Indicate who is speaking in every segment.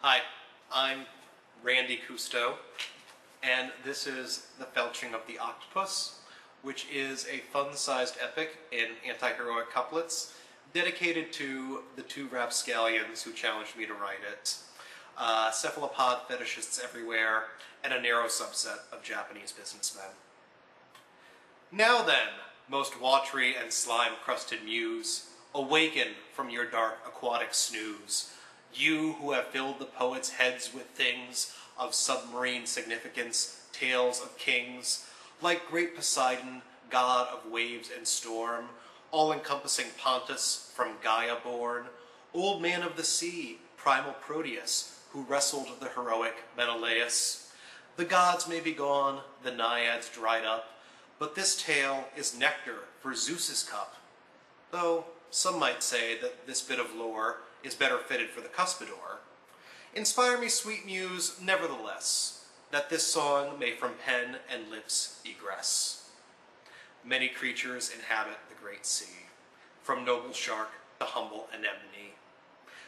Speaker 1: Hi, I'm Randy Cousteau, and this is The Felching of the Octopus, which is a fun-sized epic in anti-heroic couplets dedicated to the two rapscallions who challenged me to write it. Uh, cephalopod fetishists everywhere, and a narrow subset of Japanese businessmen. Now then, most watery and slime-crusted muse, awaken from your dark aquatic snooze, you who have filled the poets' heads with things of submarine significance, tales of kings, like great Poseidon, god of waves and storm, all-encompassing Pontus, from Gaia born, old man of the sea, primal Proteus, who wrestled the heroic Menelaus. The gods may be gone, the naiads dried up, but this tale is nectar for Zeus's cup. Though some might say that this bit of lore is better fitted for the cuspidor. Inspire me, sweet muse, nevertheless, that this song may from pen and lips egress. Many creatures inhabit the great sea, from noble shark to humble anemone.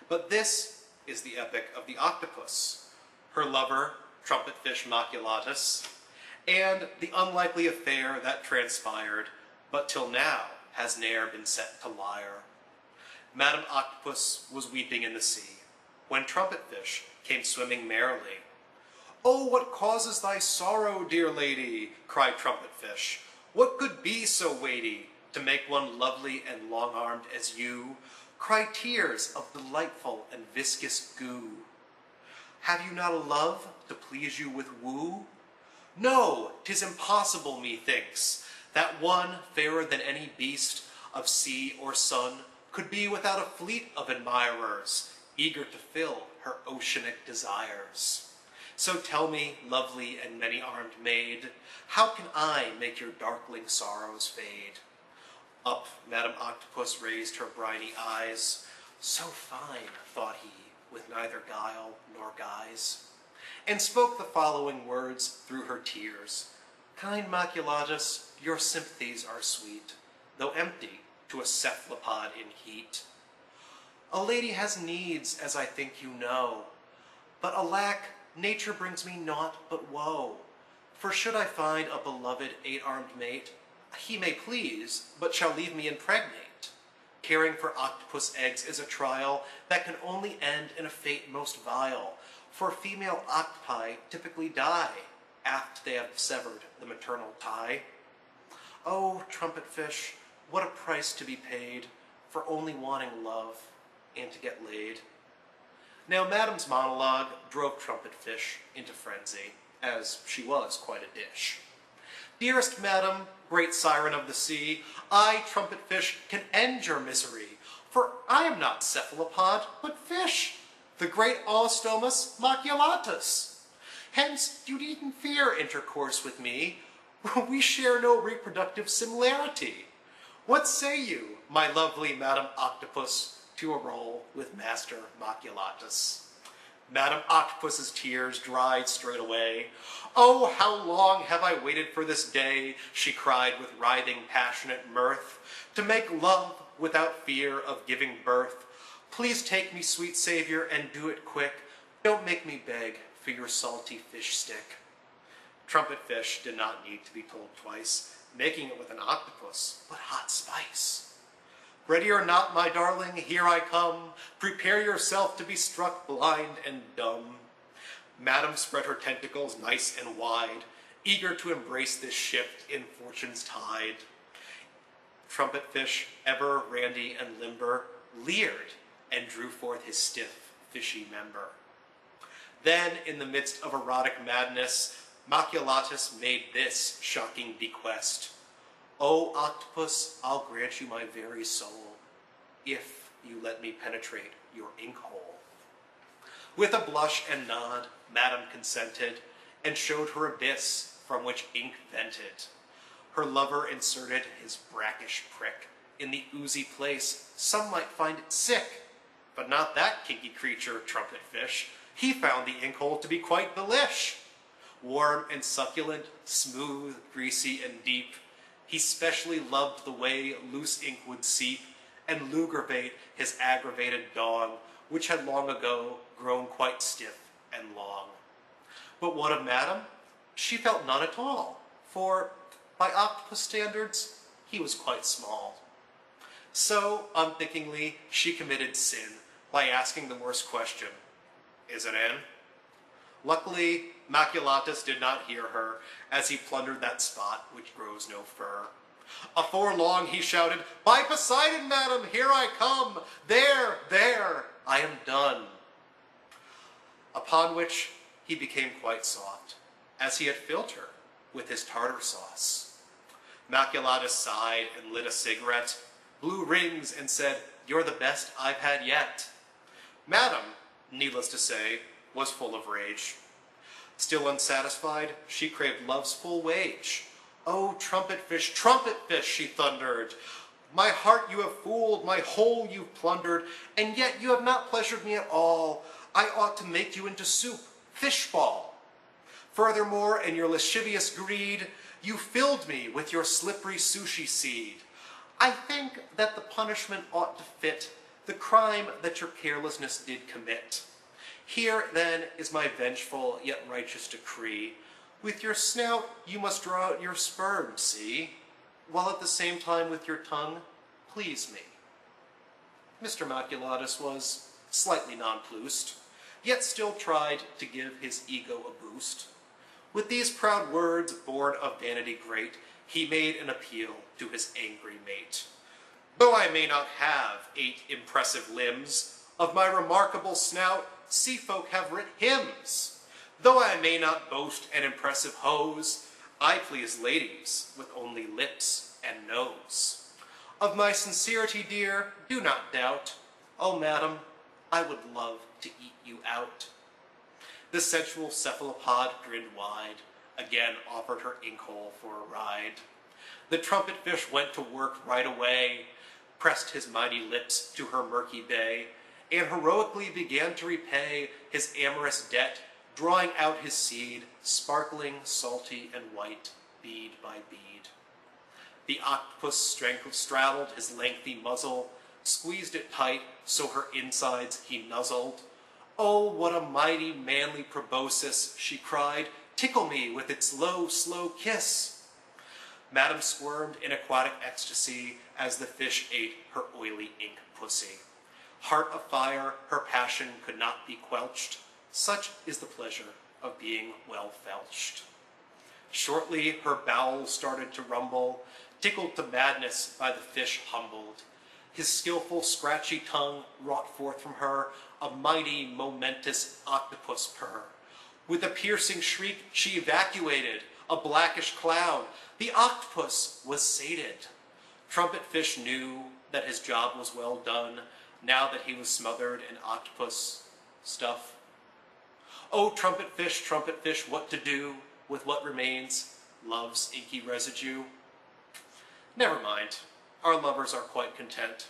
Speaker 1: But this is the epic of the octopus, her lover, trumpetfish maculatus, and the unlikely affair that transpired, but till now has ne'er been set to lyre. Madam Octopus was weeping in the sea, when Trumpetfish came swimming merrily. Oh, what causes thy sorrow, dear lady? cried Trumpetfish. What could be so weighty to make one lovely and long-armed as you cry tears of delightful and viscous goo? Have you not a love to please you with woo? No, 'tis impossible, methinks, that one fairer than any beast of sea or sun could be without a fleet of admirers, eager to fill her oceanic desires. So tell me, lovely and many-armed maid, how can I make your darkling sorrows fade? Up Madam Octopus raised her briny eyes. So fine, thought he, with neither guile nor guise and spoke the following words through her tears. Kind Maculatus, your sympathies are sweet, though empty to a cephalopod in heat. A lady has needs, as I think you know, but alack, nature brings me naught but woe. For should I find a beloved eight-armed mate, he may please, but shall leave me impregnate. Caring for octopus eggs is a trial that can only end in a fate most vile, for female octopi typically die after they have severed the maternal tie. Oh, trumpetfish, what a price to be paid for only wanting love and to get laid. Now, Madam's monologue drove Trumpetfish into frenzy, as she was quite a dish. Dearest Madam, great siren of the sea, I, Trumpetfish, can end your misery, for I am not cephalopod, but fish the great Aulostomus maculatus. Hence, you needn't fear intercourse with me. We share no reproductive similarity. What say you, my lovely Madam Octopus, to a roll with Master Maculatus? Madam Octopus's tears dried straight away. Oh, how long have I waited for this day, she cried with writhing passionate mirth, to make love without fear of giving birth Please take me, sweet Savior, and do it quick. Don't make me beg for your salty fish stick. Trumpet Fish did not need to be told twice, making it with an octopus, but hot spice. Ready or not, my darling, here I come. Prepare yourself to be struck blind and dumb. Madam spread her tentacles nice and wide, eager to embrace this shift in fortune's tide. Trumpetfish, ever randy and limber, leered and drew forth his stiff, fishy member. Then, in the midst of erotic madness, Maculatus made this shocking bequest. O octopus, I'll grant you my very soul, if you let me penetrate your ink hole. With a blush and nod, Madam consented, and showed her abyss from which ink vented. Her lover inserted his brackish prick in the oozy place. Some might find it sick, but not that kinky creature, Trumpetfish. He found the ink hole to be quite delish. Warm and succulent, smooth, greasy, and deep, he specially loved the way loose ink would seep and lugurbate his aggravated dong, which had long ago grown quite stiff and long. But what of Madam? She felt none at all, for, by octopus standards, he was quite small. So, unthinkingly, she committed sin by asking the worst question Is it in? Luckily, Maculatus did not hear her as he plundered that spot which grows no fur. Afore long he shouted, By Poseidon, madam, here I come! There, there, I am done. Upon which he became quite soft, as he had filled her with his tartar sauce. Maculatus sighed and lit a cigarette, blew rings, and said, You're the best I've had yet. Madam, needless to say, was full of rage. Still unsatisfied, she craved love's full wage. Oh, trumpet fish, trumpet fish, she thundered. My heart you have fooled, my whole you've plundered, and yet you have not pleasured me at all. I ought to make you into soup, fish ball. Furthermore, in your lascivious greed, you filled me with your slippery sushi seed. I think that the punishment ought to fit the crime that your carelessness did commit. Here, then, is my vengeful yet righteous decree. With your snout you must draw out your sperm, see? While at the same time with your tongue please me. Mr. Maculatus was slightly nonplussed, yet still tried to give his ego a boost. With these proud words, born of vanity great, he made an appeal to his angry mate. Though I may not have eight impressive limbs, of my remarkable snout sea folk have writ hymns. Though I may not boast an impressive hose, I please ladies with only lips and nose. Of my sincerity, dear, do not doubt. Oh, madam, I would love to eat you out. The sensual cephalopod grinned wide, again offered her inkhole for a ride. The trumpet fish went to work right away, pressed his mighty lips to her murky bay, and heroically began to repay his amorous debt, drawing out his seed, sparkling, salty, and white, bead by bead. The octopus strength straddled his lengthy muzzle, squeezed it tight so her insides he nuzzled. Oh, what a mighty, manly proboscis, she cried, tickle me with its low, slow kiss. Madam squirmed in aquatic ecstasy as the fish ate her oily ink pussy. Heart of fire, her passion could not be quenched. Such is the pleasure of being well felched. Shortly her bowels started to rumble, tickled to madness by the fish humbled. His skillful, scratchy tongue wrought forth from her a mighty, momentous octopus purr. With a piercing shriek, she evacuated a blackish cloud. The octopus was sated. Trumpet Fish knew that his job was well done now that he was smothered in octopus stuff. Oh, trumpet fish, trumpet fish, what to do with what remains love's inky residue? Never mind, our lovers are quite content.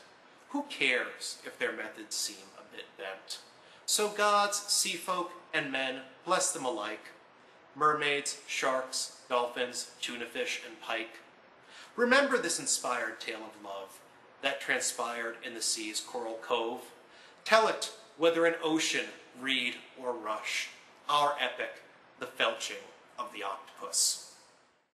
Speaker 1: Who cares if their methods seem a bit bent? So gods, sea folk, and men, bless them alike. Mermaids, sharks, dolphins, tuna fish, and pike. Remember this inspired tale of love that transpired in the sea's coral cove. Tell it, whether in ocean, reed, or rush, our epic, the felching of the octopus.